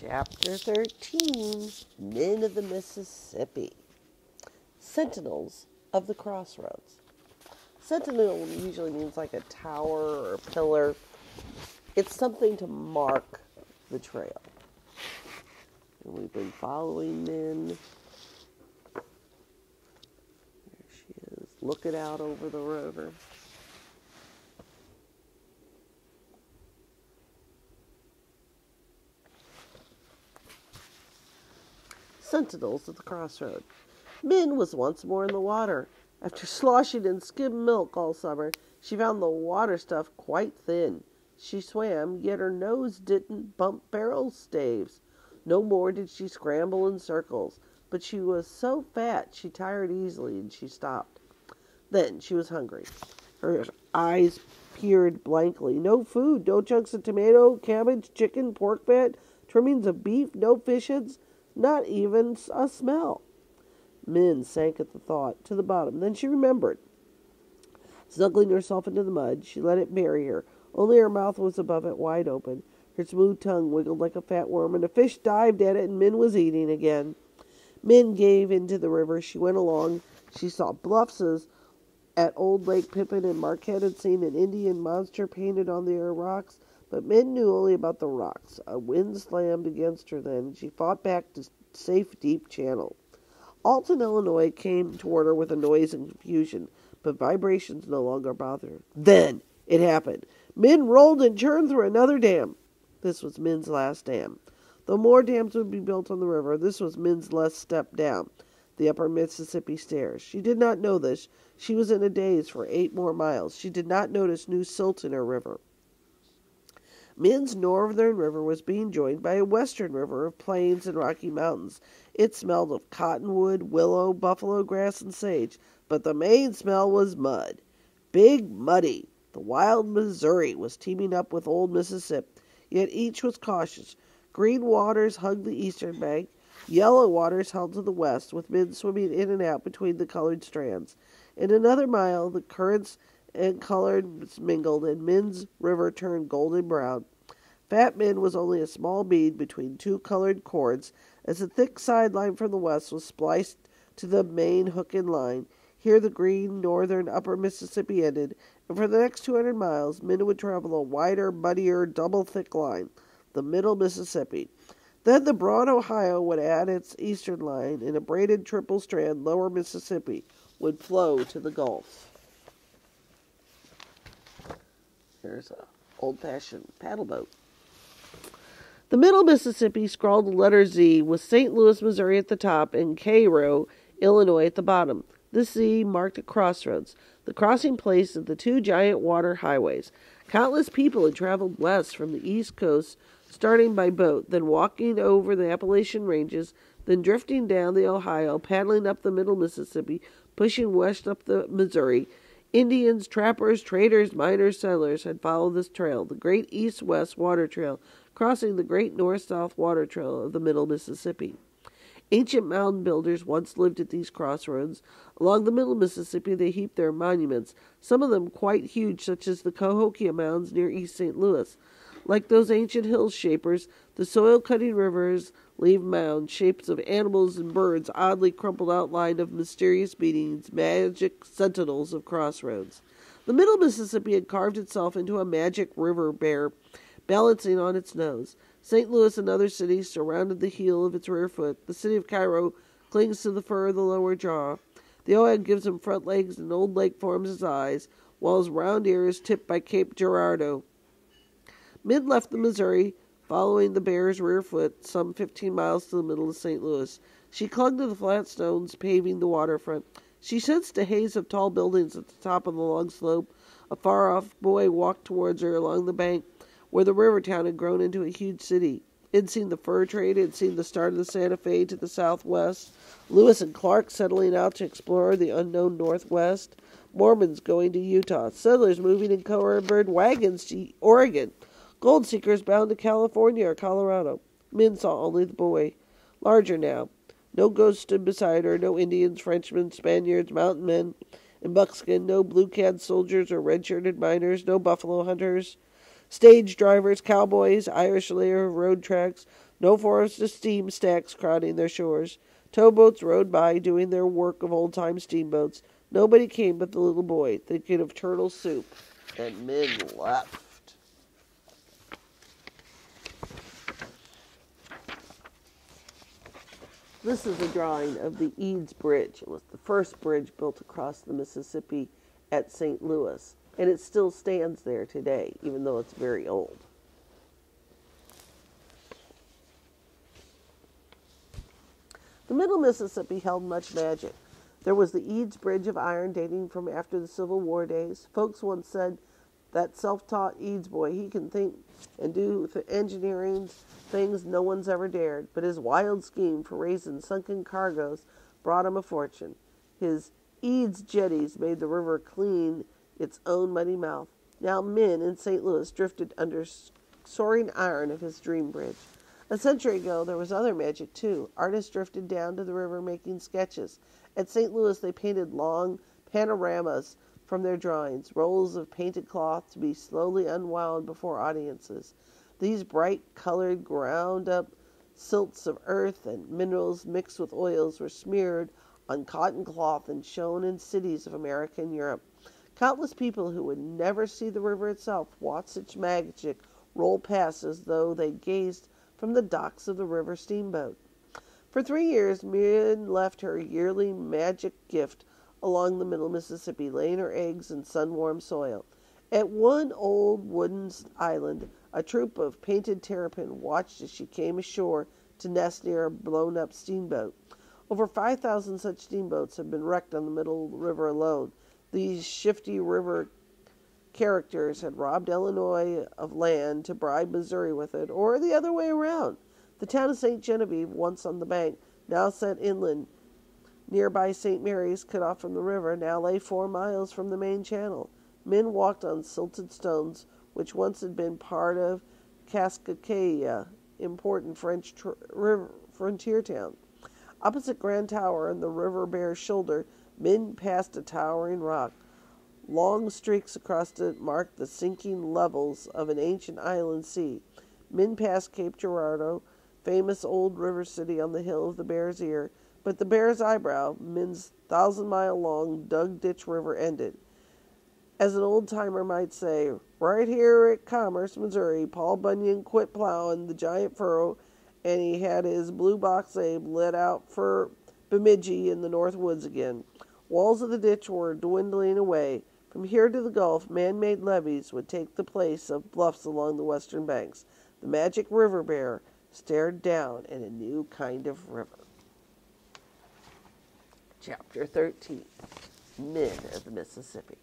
Chapter 13 Minn of the Mississippi Sentinels of the Crossroads. Sentinel usually means like a tower or a pillar. It's something to mark the trail. And we've been following Minn. There she is, looking out over the river. Sentinels at the crossroad. Minn was once more in the water. After sloshing in skim milk all summer, she found the water stuff quite thin. She swam, yet her nose didn't bump barrel staves. No more did she scramble in circles, but she was so fat she tired easily and she stopped. Then she was hungry. Her eyes peered blankly. No food, no chunks of tomato, cabbage, chicken, pork fat, trimmings of beef, no fish heads, not even a smell. Minn sank at the thought to the bottom. Then she remembered. Snuggling herself into the mud, she let it bury her. Only her mouth was above it, wide open. Her smooth tongue wiggled like a fat worm, and a fish dived at it, and Minn was eating again. Minn gave into the river. She went along. She saw bluffs at Old Lake Pepin, and Marquette had seen an Indian monster painted on the rocks. But Minn knew only about the rocks. A wind slammed against her then, and she fought back to safe, deep channel. Alton, Illinois came toward her with a noise and confusion, but vibrations no longer bothered her. Then it happened. Minn rolled and churned through another dam. This was Minn's last dam. Though more dams would be built on the river, this was Minn's last step down the upper Mississippi stairs. She did not know this. She was in a daze for eight more miles. She did not notice new silt in her river. Minn's northern river was being joined by a western river of plains and rocky mountains. It smelled of cottonwood, willow, buffalo grass, and sage, but the main smell was mud. Big Muddy, the wild Missouri, was teaming up with old Mississippi, yet each was cautious. Green waters hugged the eastern bank, yellow waters held to the west, with Minn swimming in and out between the colored strands. In another mile, the currents and colors mingled, and Minn's river turned golden brown. Fat Minn was only a small bead between two colored cords, as the thick sideline from the west was spliced to the main hook and line. Here the green northern upper Mississippi ended, and for the next two hundred miles Minn would travel a wider, muddier, double thick line, the middle Mississippi. Then the broad Ohio would add its eastern line, and a braided triple strand lower Mississippi would flow to the Gulf. There's a old fashioned paddle boat. The middle Mississippi scrawled the letter Z with St. Louis, Missouri at the top and Cairo, Illinois at the bottom. The Z marked a crossroads, the crossing place of the two giant water highways. Countless people had traveled west from the east coast, starting by boat, then walking over the Appalachian ranges, then drifting down the Ohio, paddling up the middle Mississippi, pushing west up the Missouri, Indians, trappers, traders, miners, settlers had followed this trail, the great east west water trail, crossing the great north south water trail of the middle Mississippi. Ancient mound builders once lived at these crossroads. Along the middle Mississippi they heaped their monuments, some of them quite huge, such as the Cahokia Mounds near East St. Louis. Like those ancient hill shapers, the soil cutting rivers leave mounds, shapes of animals and birds, oddly crumpled outline of mysterious meanings, magic sentinels of crossroads. The middle Mississippi had carved itself into a magic river bear, balancing on its nose. St. Louis and other cities surrounded the heel of its rear foot. The city of Cairo clings to the fur of the lower jaw. The Ohio gives him front legs, and Old Lake forms his eyes, while his round ear is tipped by Cape Girardeau. Minn left the Missouri, following the bear's rear foot some fifteen miles to the middle of St. Louis. She clung to the flat stones paving the waterfront. She sensed a haze of tall buildings at the top of the long slope. A far off boy walked towards her along the bank where the river town had grown into a huge city. It seen the fur trade, it seen the start of the Santa Fe to the southwest, Lewis and Clark settling out to explore the unknown northwest, Mormons going to Utah, settlers moving in covered wagons to Oregon. Gold seekers bound to California or Colorado. Minn saw only the boy. Larger now. No ghost stood beside her, no Indians, Frenchmen, Spaniards, mountain Minn in buckskin, no blue clad soldiers or red shirted miners, no buffalo hunters. Stage drivers, cowboys, Irish layer of road tracks, no forest of steam stacks crowding their shores. Towboats rode by, doing their work of old time steamboats. Nobody came but the little boy, thinking of turtle soup, and men left. This is a drawing of the Eads Bridge. It was the first bridge built across the Mississippi at St. Louis, and it still stands there today, even though it's very old. The Middle Mississippi held much magic. There was the Eads Bridge of iron dating from after the Civil War days. Folks once said that self-taught Eads boy, he can think and do engineering things no one's ever dared, but his wild scheme for raising sunken cargoes brought him a fortune. His Eads jetties made the river clean its own muddy mouth. Now men in St. Louis drifted under soaring iron of his dream bridge. A century ago, there was other magic too. Artists drifted down to the river making sketches. At St. Louis, they painted long panoramas from their drawings, rolls of painted cloth to be slowly unwound before audiences. These bright colored, ground up silts of earth and minerals mixed with oils were smeared on cotton cloth and shown in cities of America and Europe. Countless people who would never see the river itself watched its magic roll past as though they gazed from the docks of the river steamboat. For three years, Miriam left her yearly magic gift along the middle Mississippi, laying her eggs in sun warmed soil. At one old wooden island, a troop of painted terrapin watched as she came ashore to nest near a blown up steamboat. Over 5,000 such steamboats have been wrecked on the middle river alone. These shifty river characters had robbed Illinois of land to bribe Missouri with it, or the other way around. The town of St. Genevieve, once on the bank, now set inland, nearby St. Mary's, cut off from the river, now lay four miles from the main channel. Minn walked on silted stones, which once had been part of Kaskaskia, important French tr- river, frontier town. Opposite Grand Tower and the River Bear's shoulder, men passed a towering rock. Long streaks across it marked the sinking levels of an ancient island sea. Minn passed Cape Girardeau, famous old river city on the hill of the Bear's Ear, but the Bear's Eyebrow, men's thousand mile long dug ditch river ended. As an old timer might say, right here at Commerce, Missouri, Paul Bunyan quit plowing the giant furrow and he had his blue ox Babe let out for Bemidji in the North Woods again. Walls of the ditch were dwindling away. From here to the Gulf, man made levees would take the place of bluffs along the western banks. The magic river bear stared down at a new kind of river. Chapter 13 Minn of the Mississippi.